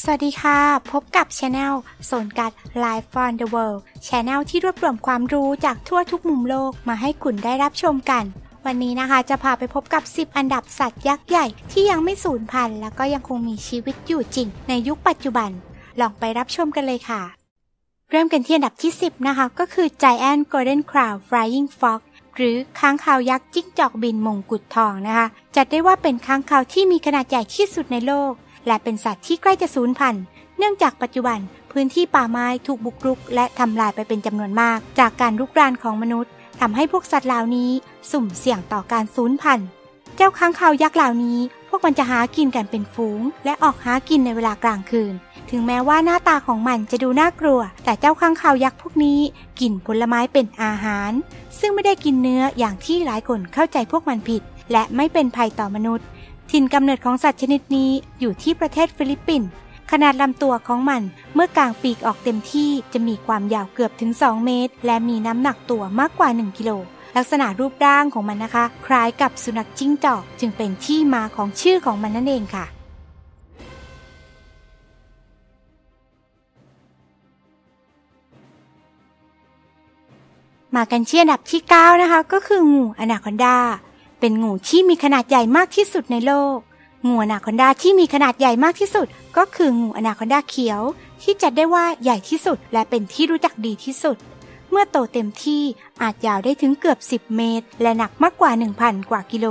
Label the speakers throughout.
Speaker 1: สวัสดีค่ะ พบกับช anel โซนกัด Live on the World Channel ที่รวบรวมความรู้จากทั่วทุกมุมโลกมาให้คุณได้รับชมกัน วันนี้นะคะจะพาไปพบกับ 10 อันดับสัตว์ยักษ์ใหญ่ที่ยังไม่สูญพันธุ์แล้วก็ยังคงมีชีวิตอยู่จริง ในยุคปัจจุบัน ลองไปรับชมกันเลยค่ะ เริ่มกันที่อันดับที่ 10 นะคะ ก็คือ Giant Golden Crown Flying Fox หรือค้างคาวยักษ์จิ้งจอกบินมงกุฎทองนะคะ จัดได้ว่าเป็นค้างคาวที่มีขนาดใหญ่ที่สุดในโลก และเป็นสัตว์ที่ใกล้จะสูญพันธุ์เนื่องจากปัจจุบันพื้นที่ป่าไม้ถูกบุกรุก และทำลายไปเป็นจำนวนมาก จากการรุกรานของมนุษย์ทำให้พวกสัตว์เหล่านี้สุ่มเสี่ยงต่อการสูญพันธุ์ เจ้าค้างคาวยักษ์เหล่านี้ พวกมันจะหากินกันเป็นฝูง และออกหากินในเวลากลางคืน ถึงแม้ว่าหน้าตาของมันจะดูน่ากลัว แต่เจ้าค้างคาวยักษ์พวกนี้กินผลไม้เป็นอาหาร ซึ่งไม่ได้กินเนื้ออย่างที่หลายคนเข้าใจพวกมันผิด และไม่เป็นภัยต่อมนุษย์ ถิ่นกำเนิดของสัตว์ชนิดนี้อยู่ที่ประเทศฟิลิปปินส์ขนาดลำตัวของมันเมื่อกางปีกออกเต็มที่จะมีความยาวเกือบถึง 2 เมตร และมีน้ำหนักตัวมากกว่า 1 กิโล ลักษณะรูปร่างของมันนะคะ คล้ายกับสุนัขจิ้งจอก จึงเป็นที่มาของชื่อของมันนั่นเองค่ะ มากันที่อันดับที่ 9 นะคะ ก็คืองูอนาคอนดา เป็นงูที่มีขนาดใหญ่มากที่สุดในโลก งูอนาคอนดาที่มีขนาดใหญ่มากที่สุด ก็คืองูอนาคอนดาเขียว ที่จัดได้ว่าใหญ่ที่สุดและเป็นที่รู้จักดีที่สุด เมื่อโตเต็มที่อาจยาวได้ถึงเกือบ 10 เมตร และหนักมากกว่า 1,000 กว่ากิโล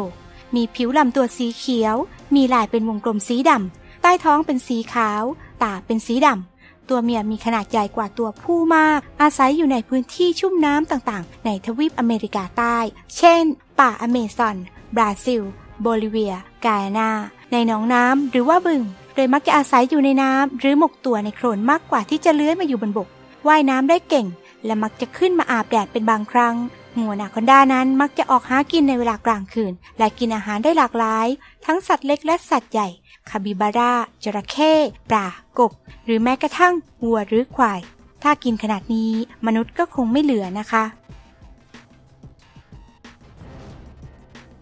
Speaker 1: มีผิวลำตัวสีเขียว มีลายเป็นวงกลมสีดำใต้ท้องเป็นสีขาว ตาเป็นสีดำ ตัวเมียมีขนาดใหญ่กว่าตัวผู้มาก อาศัยอยู่ในพื้นที่ชุ่มน้ำต่างๆ ในทวีปอเมริกาใต้ เช่น ป่าอเมซอน บราซิล โบลิเวีย กานา ในหนองน้ำหรือว่าบึง โดยมักจะอาศัยอยู่ในน้ำหรือหมกตัวในโคลนมากกว่าที่จะเลื้อยมาอยู่บนบก ว่ายน้ำได้เก่ง และมักจะขึ้นมาอาบแดดเป็นบางครั้งงูอนาคอนดานั้นมักจะออกหากินในเวลากลางคืน และกินอาหารได้หลากหลาย ทั้งสัตว์เล็กและสัตว์ใหญ่ คาบิบาร่าจระเข้ปลากบ หรือแม้กระทั่งวัวหรือควาย ถ้ากินขนาดนี้มนุษย์ก็คงไม่เหลือนะคะ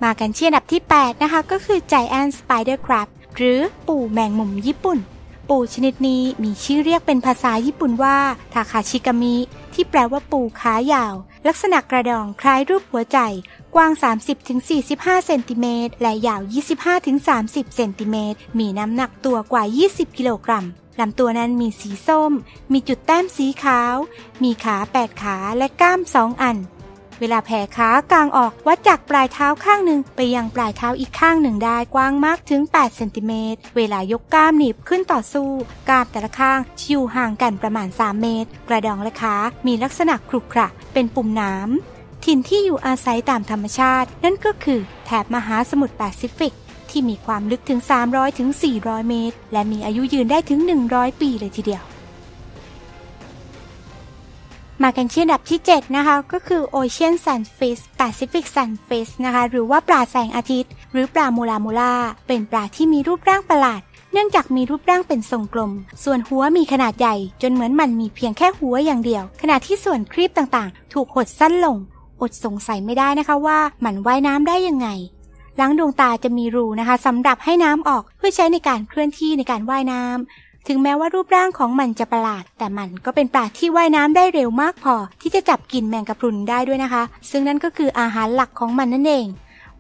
Speaker 1: มากันที่อันดับที่ 8 นะคะ ก็คือ Giant Spider Crab หรือปูแมงมุมญี่ปุ่น ปูชนิดนี้มีชื่อเรียกเป็นภาษาญี่ปุ่นว่าทาคาชิกามิ ที่แปลว่าปูขายาว ลักษณะกระดองคล้ายรูปหัวใจ กว้าง 30-45 เซนติเมตร และยาว 25-30 เซนติเมตร มีน้ำหนักตัวกว่า 20 กิโลกรัมลำตัวนั้นมีสีส้ม มีจุดแต้มสีขาว มีขา 8 ขาและก้าม2อัน เวลาแผ่ขากางออกวัดจากปลายเท้าข้างหนึ่งไปยังปลายเท้าอีกข้างหนึ่งได้กว้างมากถึง 8 เซนติเมตร เวลายกก้ามหนีบขึ้นต่อสู้กล้ามแต่ละข้างอยู่ห่างกันประมาณ 3 เมตร กระดองและขา มีลักษณะครุขระ เป็นปุ่มน้ำ ถิ่นที่อยู่อาศัยตามธรรมชาติ นั่นก็คือแถบมหาสมุทรแปซิฟิก ที่มีความลึกถึง 300ถึง400 เมตร และมีอายุยืนได้ถึง 100 ปีเลยทีเดียว มากันที่อันดับที่ 7 นะคะ ก็คือ Ocean Sunfish Pacific Sunfish นะคะ หรือว่าปลาแสงอาทิตย์ หรือปลามูลามูลาเป็นปลาที่มีรูปร่างประหลาดเนื่องจากมีรูปร่างเป็นทรงกลม ส่วนหัวมีขนาดใหญ่ จนเหมือนมันมีเพียงแค่หัวอย่างเดียว ขณะที่ส่วนครีบต่างๆ ถูกหดสั้นลง อดสงสัยไม่ได้นะคะว่ามันว่ายน้ำได้ยังไง หลังดวงตาจะมีรูนะคะสำหรับให้น้ำออกเพื่อใช้ในการเคลื่อนที่ในการว่ายน้ำถึงแม้ว่ารูปร่างของมันจะประหลาด แต่มันก็เป็นปลาที่ว่ายน้ำได้เร็วมากพอ ที่จะจับกินแมงกะพรุนได้ด้วยนะคะ ซึ่งนั่นก็คืออาหารหลักของมันนั่นเอง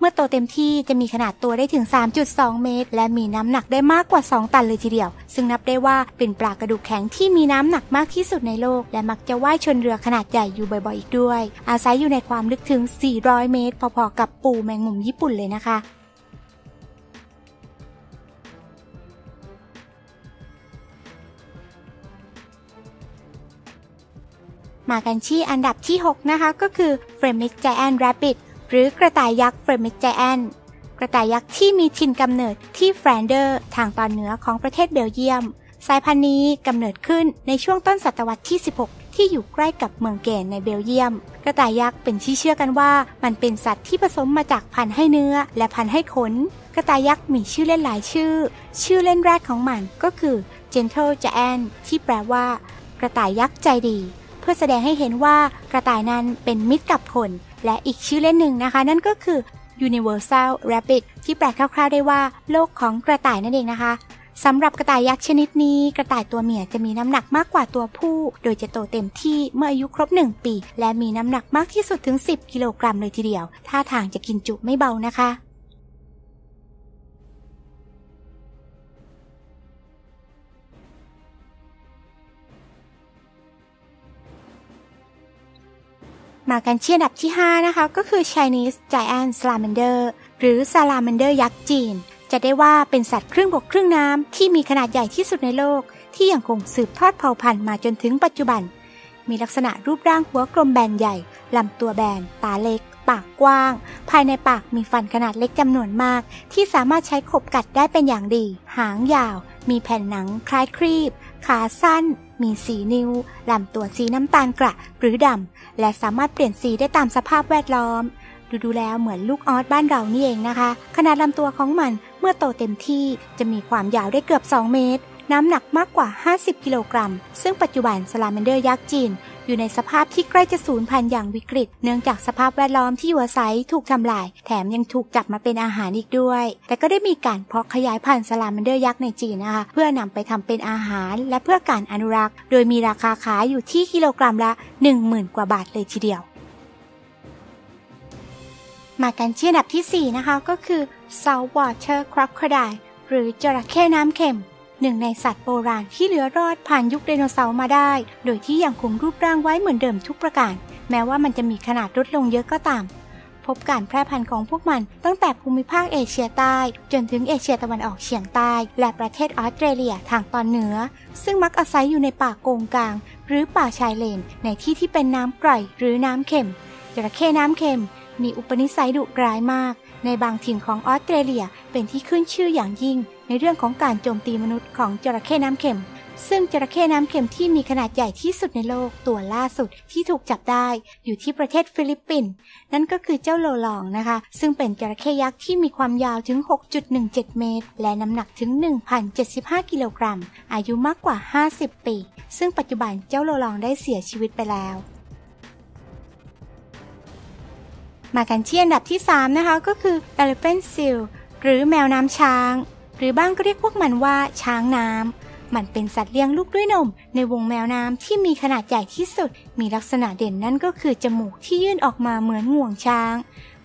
Speaker 1: เมื่อโตเต็มที่จะมีขนาดตัวได้ถึง 3.2 เมตร และมีน้ำหนักได้มากกว่า 2 ตันเลยทีเดียว ซึ่งนับได้ว่าเป็นปลากระดูกแข็งที่มีน้ำหนักมากที่สุดในโลก และมักจะว่ายชนเรือขนาดใหญ่อยู่บ่อยๆอีกด้วย อาศัยอยู่ในความลึกถึง 400 เมตร พอๆกับปูแมงมุมญี่ปุ่นเลยนะคะมากันที่อันดับที่ 6 นะคะ ก็คือ f r e m i c Giant Rabbit หรือกระต่ายยักษ์ f r e m i c Giant กระต่ายยักษ์ที่มีถิ่นกำเนิดที่แฟลนเดอร์สทางตอนเหนือของประเทศเบลเยียม สายพันธุ์นี้กำเนิดขึ้นในช่วงต้นศตวรรษที่ 16 ที่อยู่ใกล้กับเมืองเกนต์ในเบลเยียม กระต่ายยักษ์เป็นที่เชื่อกันว่ามันเป็นสัตว์ที่ผสมมาจากพันธุ์ให้เนื้อและพันธุ์ให้ขน กระต่ายยักษ์มีชื่อเล่นหลายชื่อ ชื่อเล่นแรกของมันก็คือ Gentle Giant ที่แปลว่า กระต่ายยักษ์ใจดี เพื่อแสดงให้เห็นว่ากระต่ายนั้นเป็นมิตรกับคน และอีกชื่อเล่นหนึ่งนะคะ นั่นก็คือ Universal Rabbit ที่แปลคร่าวๆได้ว่าโลกของกระต่ายนั่นเองนะคะสำหรับกระต่ายยักษ์ชนิดนี้ กระต่ายตัวเมียจะมีน้ำหนักมากกว่าตัวผู้ โดยจะโตเต็มที่เมื่ออายุครบ 1 ปี และมีน้ำหนักมากที่สุดถึง 10 กิโลกรัมเลยทีเดียวท่าทางจะกินจุไม่เบานะคะ มากันที่อันดับที่ 5 นะคะ ก็คือ Chinese Giant Salamander หรือ Salamander ยักษ์จีน จะได้ว่าเป็นสัตว์ครึ่งบกครึ่งน้ำที่มีขนาดใหญ่ที่สุดในโลก ที่ยังคงสืบทอดเผ่าพันธุ์มาจนถึงปัจจุบัน มีลักษณะรูปร่างหัวกลมแบนใหญ่ลำตัวแบน ตาเล็ก ปากกว้าง ภายในปากมีฟันขนาดเล็กจำนวนมาก ที่สามารถใช้ขบกัดได้เป็นอย่างดี หางยาว มีแผ่นหนังคล้ายครีบ ขาสั้น มีสี่นิ้วลำตัวสีน้ำตาลกระหรือดำ และสามารถเปลี่ยนสีได้ตามสภาพแวดล้อม ดูดูแล้วเหมือนลูกอ๊อดบ้านเรานี่เองนะคะ ขนาดลำตัวของมันเมื่อโตเต็มที่จะมีความยาวได้เกือบ 2 เมตร น้ำหนักมากกว่า 50 กิโลกรัม ซึ่งปัจจุบันซาลาแมนเดอร์ยักษ์จีน อยู่ในสภาพที่ใกล้จะสูญพันธุ์อย่างวิกฤต เนื่องจากสภาพแวดล้อมที่อยู่อาศัยถูกทำลาย แถมยังถูกจับมาเป็นอาหารอีกด้วย แต่ก็ได้มีการเพาะขยายพันธุ์ซาลาแมนเดอร์ยักษ์ในจีนนะคะเพื่อนำไปทำเป็นอาหาร และเพื่อการอนุรักษ์ โดยมีราคาขายอยู่ที่กิโลกรัมละ 10,000 กว่าบาทเลยทีเดียวมากันที่อันดับที่ 4 นะคะก็คือ saltwater crocodile หรือจระเข้น้ำเค็ม หนึ่งในสัตว์โบราณที่เหลือรอดผ่านยุคไดโนเสาร์มาได้ โดยที่ยังคงรูปร่างไว้เหมือนเดิมทุกประการ แม้ว่ามันจะมีขนาดลดลงเยอะก็ตาม พบการแพร่พันธุ์ของพวกมันตั้งแต่ภูมิภาคเอเชียใต้ จนถึงเอเชียตะวันออกเฉียงใต้ และประเทศออสเตรเลียทางตอนเหนือ ซึ่งมักอาศัยอยู่ในป่าโกงกลาง หรือป่าชายเลน ในที่ที่เป็นน้ำกร่อยหรือน้ำเค็มจระเข้น้ำเค็ม มีอุปนิสัยดุร้ายมาก ในบางถิ่นของออสเตรเลียเป็นที่ขึ้นชื่ออย่างยิ่ง ในเรื่องของการโจมตีมนุษย์ของจระเข้น้ำเค็ม ซึ่งจระเข้น้ำเค็มที่มีขนาดใหญ่ที่สุดในโลกตัวล่าสุดที่ถูกจับได้ อยู่ที่ประเทศฟิลิปปินส์นั่นก็คือเจ้าโลลองนะคะ ซึ่งเป็นจระเข้ยักษ์ที่มีความยาวถึง 6.17 เมตร และน้ำหนักถึง 1,075 กิโลกรัม อายุมากกว่า 50 ปี ซึ่งปัจจุบันเจ้าโลลองได้เสียชีวิตไปแล้วมากันที่อันดับที่ 3 นะคะ ก็คือ Elephant Seal หรือแมวน้ำช้าง หรือบ้างก็เรียกพวกมันว่าช้างน้ำ มันเป็นสัตว์เลี้ยงลูกด้วยนม ในวงแมวน้ำที่มีขนาดใหญ่ที่สุด มีลักษณะเด่นนั่นก็คือจมูกที่ยื่นออกมาเหมือนงวงช้าง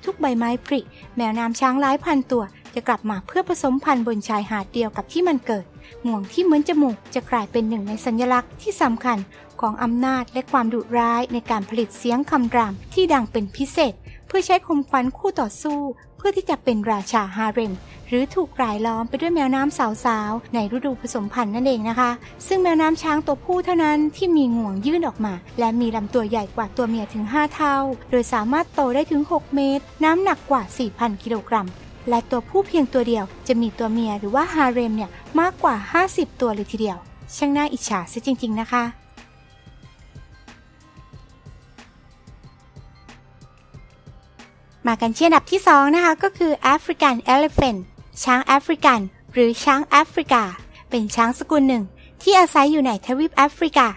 Speaker 1: ทุกใบไม้ผลิแมวน้ำช้างหลายพันตัว จะกลับมาเพื่อผสมพันธุ์บนชายหาดเดียวกับที่มันเกิดงวงที่เหมือนจมูกจะกลายเป็นหนึ่งในสัญลักษณ์ที่สำคัญของอำนาจและความดุร้ายในการผลิตเสียงคำรามที่ดังเป็นพิเศษ เพื่อใช้คมควันคู่ต่อสู้ พื่อที่จะเป็นราชาฮาเร็ม หรือถูกรายล้อมไปด้วยแมวน้ำสาวๆ ในฤดูผสมพันธุ์นั่นเองนะคะ ซึ่งแมวน้ำช้างตัวผู้เท่านั้นที่มีงวงยื่นออกมา และมีลำตัวใหญ่กว่าตัวเมียถึง 5 เท่า โดยสามารถโตได้ถึง 6 เมตร น้ำหนักกว่า 4,000 กิโลกรัมและตัวผู้เพียงตัวเดียวจะมีตัวเมียหรือว่าฮาเร็มเนี่ยมากกว่า 50 ตัวเลยทีเดียว ช่างน่าอิจฉาซะจริง ๆ นะคะ มากันที่อันดับที่ 2 นะคะ ก็คือ African Elephant ช้างแอฟริกัน หรือช้างแอฟริกา เป็นช้างสกุลหนึ่ง ที่อาศัยอยู่ในทวีปแอฟริกา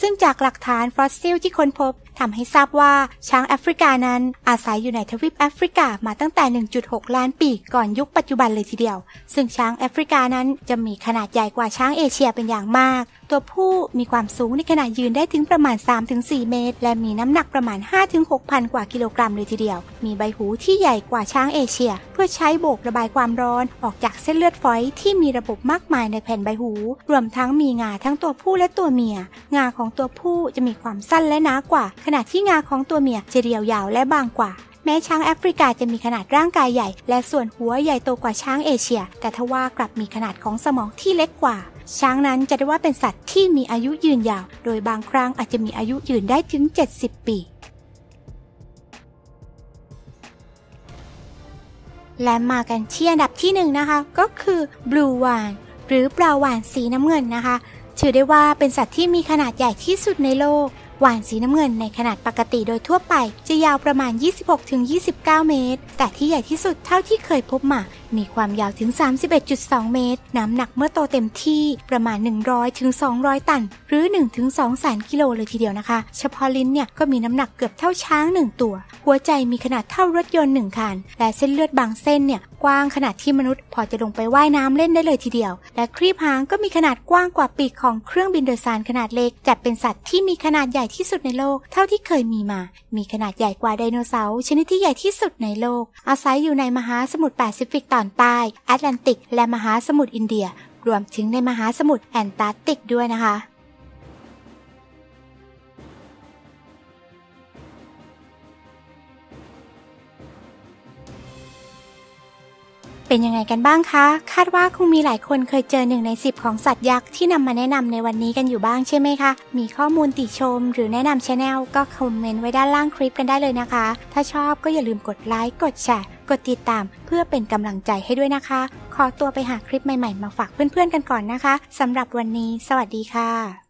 Speaker 1: ซึ่งจากหลักฐานฟอสซิลที่ค้นพบ ทำให้ทราบว่าช้างแอฟริกานั้นอาศัยอยู่ในทวีปแอฟริกามาตั้งแต่ 1.6 ล้านปีก่อนยุคปัจจุบันเลยทีเดียว ซึ่งช้างแอฟริกานั้นจะมีขนาดใหญ่กว่าช้างเอเชียเป็นอย่างมาก ตัวผู้มีความสูงในขณะยืนได้ถึงประมาณ 3-4 เมตร และมีน้ำหนักประมาณ 5-6 พันกว่ากิโลกรัมเลยทีเดียว มีใบหูที่ใหญ่กว่าช้างเอเชีย เพื่อใช้โบกระบายความร้อนออกจากเส้นเลือดฝอยที่มีระบบมากมายในแผ่นใบหู รวมทั้งมีงาทั้งตัวผู้และตัวเมีย งาของตัวผู้จะมีความสั้นและหนากว่าขณะที่งาของตัวเมียจะเรียวยาวและบางกว่า แม้ช้างแอฟริกาจะมีขนาดร่างกายใหญ่ และส่วนหัวใหญ่โตกว่าช้างเอเชีย แต่ทว่ากลับมีขนาดของสมองที่เล็กกว่า ช้างนั้นจะได้ว่าเป็นสัตว์ที่มีอายุยืนยาว โดยบางครั้งอาจจะมีอายุยืนได้ถึง 70 ปีและมากันที่อันดับที่หนึ่งนะคะ ก็คือ blue whale หรือปลาวานสีน้ำเงินนะคะ ถือได้ว่าเป็นสัตว์ที่มีขนาดใหญ่ที่สุดในโลก วานสีน้ำเงินในขนาดปกติโดยทั่วไป จะยาวประมาณ 26-29 เมตร แต่ที่ใหญ่ที่สุดเท่าที่เคยพบมา มีความยาวถึง 31.2 เมตร น้ำหนักเมื่อโตเต็มที่ประมาณ 100-200ตัน หรือ 1-2แสนกิโลเลยทีเดียวนะคะ เฉพาะลิ้นเนี่ยก็มีน้ำหนักเกือบเท่าช้าง 1 ตัว หัวใจมีขนาดเท่ารถยนต์ 1 คัน และเส้นเลือดบางเส้นเนี่ยกว้างขนาดที่มนุษย์พอจะลงไปว่ายน้ำเล่นได้เลยทีเดียว และครีบหางก็มีขนาดกว้างกว่าปีกของเครื่องบินโดยสารขนาดเล็กจัดเป็นสัตว์ที่มีขนาดใหญ่ที่สุดในโลก เท่าที่เคยมีมา มีขนาดใหญ่กว่าไดโนเสาร์ชนิดที่ใหญ่ที่สุดในโลก อาศัยอยู่ในมหาสมุทรแปซิฟิกตอนใต้ แอตแลนติก และมหาสมุทรอินเดีย รวมถึงในมหาสมุทรแอนตาร์กติกด้วยนะคะ เป็นยังไงกันบ้างคะ คาดว่าคงมีหลายคนเคยเจอหนึ่งในสิบของสัตว์ยักษ์ที่นำมาแนะนำในวันนี้กันอยู่บ้างใช่ไหมคะ มีข้อมูลติชม หรือแนะนำชแนลก็คอมเมนต์ไว้ด้านล่างคลิปกันได้เลยนะคะ ถ้าชอบก็อย่าลืมกดไลค์ กดแชร์ กดติดตาม เพื่อเป็นกำลังใจให้ด้วยนะคะ ขอตัวไปหาคลิปใหม่ๆ มาฝากเพื่อนๆกันก่อนนะคะสำหรับวันนี้ สวัสดีค่ะ